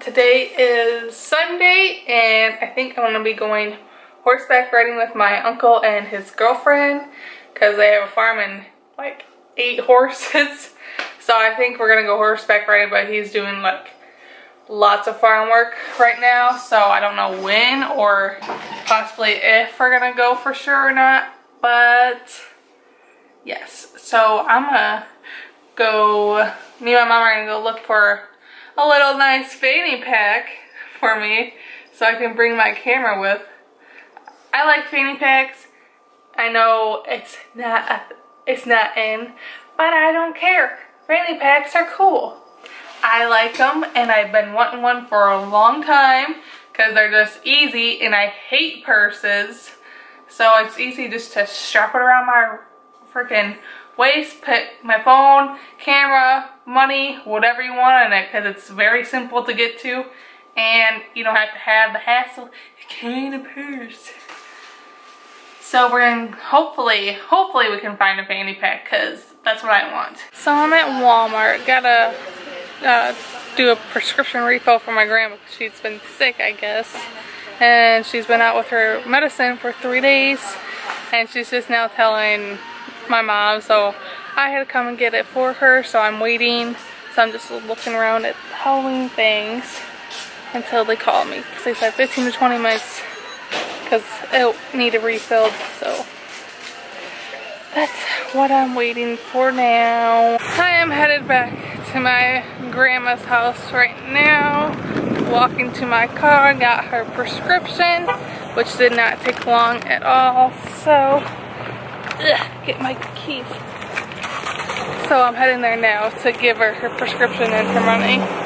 Today is Sunday and I think I'm gonna be going horseback riding with my uncle and his girlfriend because they have a farm and like eight horses. So I think we're gonna go horseback riding, but he's doing like lots of farm work right now. So I don't know when or possibly if we're gonna go for sure or not. But yes, so I'm gonna go, me and my mom are gonna go look for a little nice fanny pack for me so I can bring my camera with. I like fanny packs. I know it's not it's not in, but I don't care. Fanny packs are cool. I like them and I've been wanting one for a long time because they're just easy and I hate purses. So it's easy just to strap it around my freaking waist, put my phone, camera, money, whatever you want in it because it's very simple to get to and you don't have to have the hassle of carrying a purse. So we're to hopefully, hopefully we can find a fanny pack because that's what I want. So I'm at Walmart, gotta uh, do a prescription refill for my grandma because she's been sick I guess and she's been out with her medicine for three days and she's just now telling my mom so I had to come and get it for her so I'm waiting so I'm just looking around at Halloween things until they call me because they said 15 to 20 minutes because it'll need a refilled so that's what I'm waiting for now. I am headed back to my grandma's house right now. Walking to my car, got her prescription, which did not take long at all. So ugh, get my keys. So I'm heading there now to give her her prescription and her money.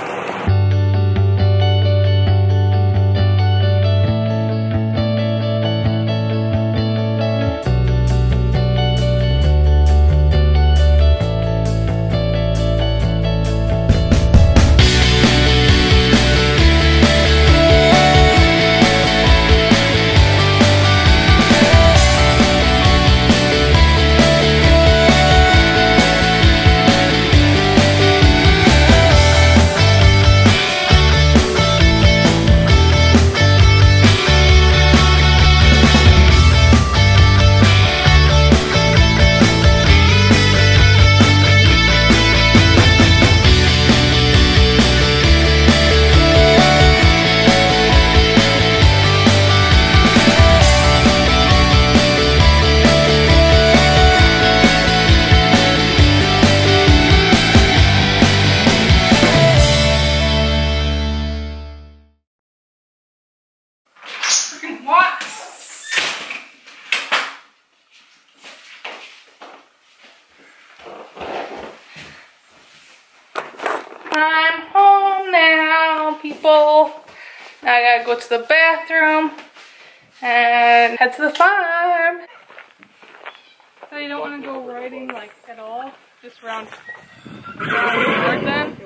I'm home now, people. Now I gotta go to the bathroom and head to the farm. So you don't want to go riding like at all? Just around, around the yard then?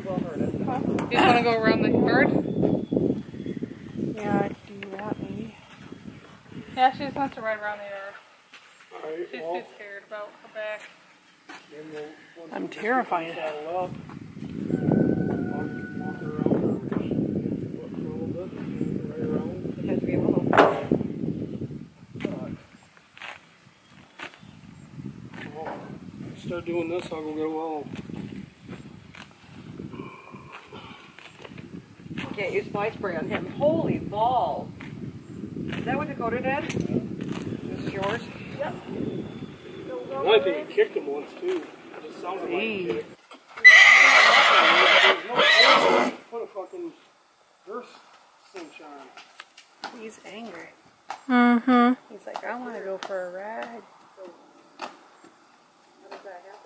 Huh? You just want to go around the yard? Yeah, I can do that maybe. Yeah, she just wants to ride around the yard. Alright, She's well, too scared about her back. then we'll, once I'm terrified. Saddle up. Walk, walk around, walk a little bit, and right around. It has to be a little. Well, Start doing this, I'll go get a well. Can't use my spray on him. Holy balls. Is that what Dakota did? This is yours? Yep. And I think he kicked him once too. It just sounded like a Gee. kick. There's no place to Put a fucking verse sunshine. He's angry. Mm-hmm. He's like, I want to go for a ride. How does that happen?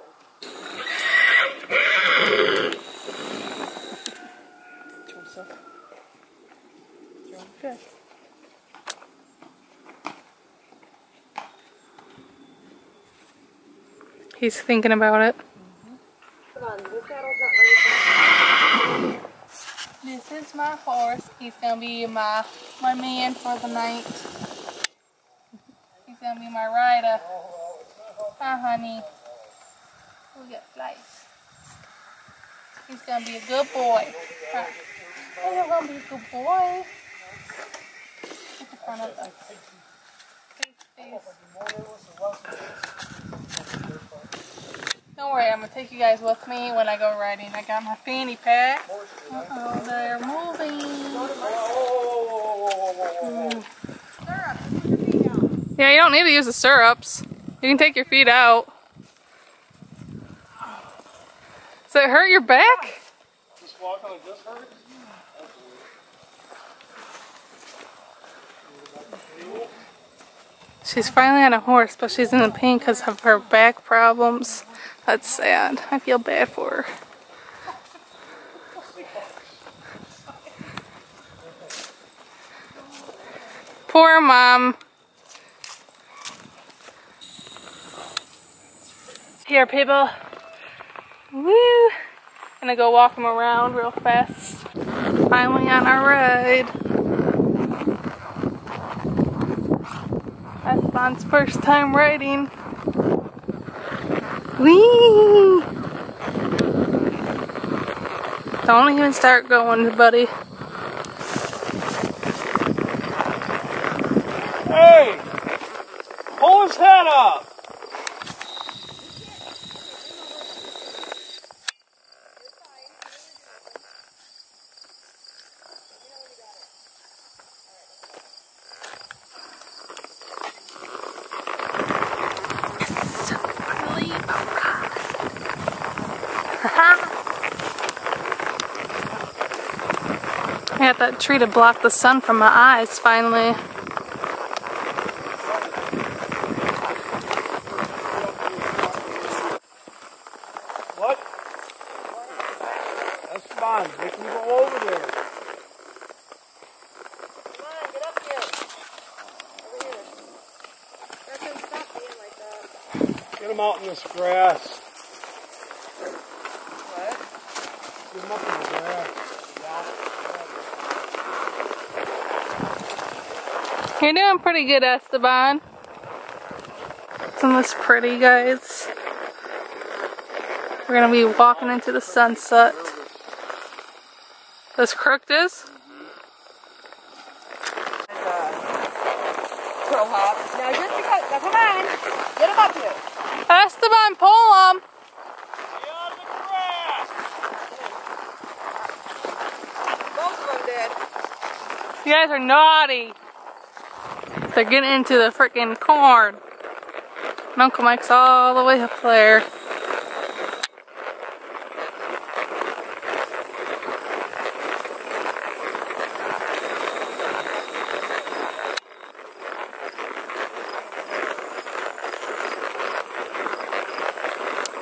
Joseph. Fits. He's thinking about it. This saddle's not ready This is my horse. He's gonna be my my man for the night. He's gonna be my rider. Hi, honey. We got flights. He's gonna be a good boy. Huh. He's gonna be a good boy. Front of. Don't worry, I'm gonna take you guys with me when I go riding. I got my fanny pack. Uh oh, they're moving. Yeah, you don't need to use the stirrups. You can take your feet out. Does it hurt your back? Just walking like this hurt? She's finally on a horse, but she's in pain because of her back problems. That's sad. I feel bad for her. Poor mom. Here, people. Woo! Gonna go walk him around real fast. Finally on our ride. Esteban's first time riding. Whee! Don't even start going, buddy. Hey! Pull his head up! I got that tree to block the sun from my eyes finally. What? That's fine. We can go over there. Come on, get up here. Over here. That can stop being like that. Get him out in this grass. What? Get him up in the grass. You're doing pretty good, Esteban. Isn't this pretty, guys? We're gonna be walking into the sunset. This crooked is? Pro hop. Now just because, now come on. Get him up here. Esteban, pull him! Out of the grass! Both of them did. You guys are naughty. They're getting into the freaking corn. And Uncle Mike's all the way up there.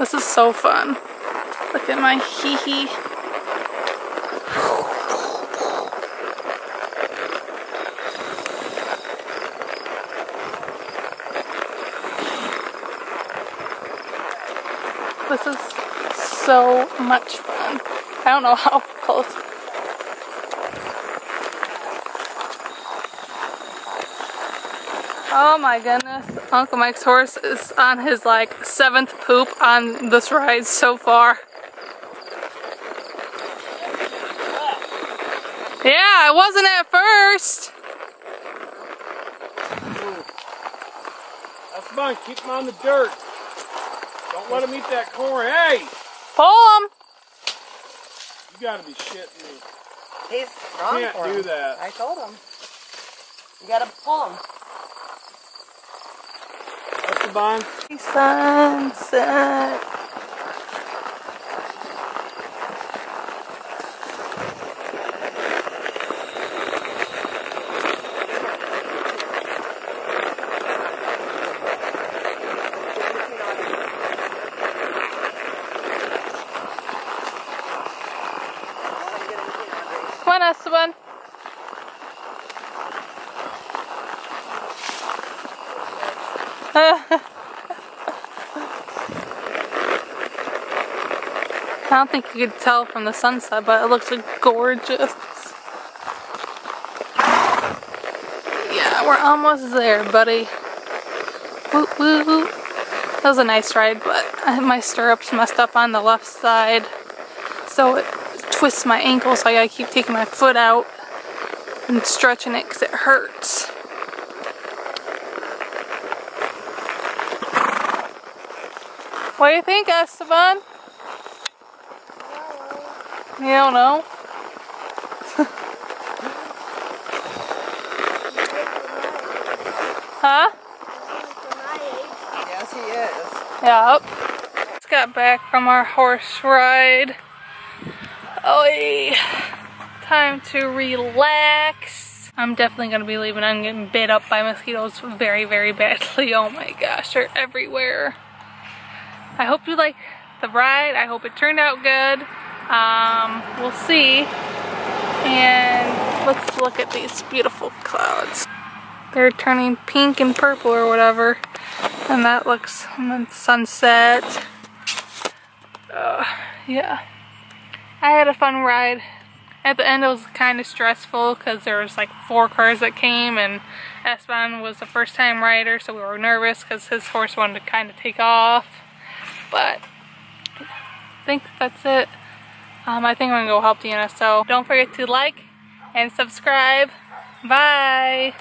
This is so fun. Look at my hee hee. This is so much fun. I don't know how close. Oh my goodness. Uncle Mike's horse is on his like seventh poop on this ride so far. Yeah, it wasn't at first. That's fine. Keep him on the dirt. Don't let him eat that corn. Hey! Pull him. You gotta be shitting me. He's strong Can't for do him. that. I told him. You gotta pull him. That's the bond. Sunset. Come on, Esteban. I don't think you could tell from the sunset, but it looks gorgeous. Yeah, we're almost there, buddy. Woo woo. That was a nice ride, but I- my stirrups messed up on the left side. So so it twists my ankle so I gotta keep taking my foot out and stretching it because it hurts. What do you think, Esteban? You don't know? huh? Yes, he is. Yep. Just got back from our horse ride. Oh, time to relax. I'm definitely gonna be leaving. I'm getting bit up by mosquitoes very, very badly. Oh my gosh, they're everywhere. I hope you like the ride. I hope it turned out good. Um, we'll see. And let's look at these beautiful clouds. They're turning pink and purple or whatever. And that looks, and then sunset. Uh, yeah. I had a fun ride. At the end it was kind of stressful because there was like four cars that came and Esteban was a first time rider so we were nervous because his horse wanted to kind of take off. But I think that's it. Um, I think I'm gonna go help Deanna. So don't forget to like and subscribe. Bye.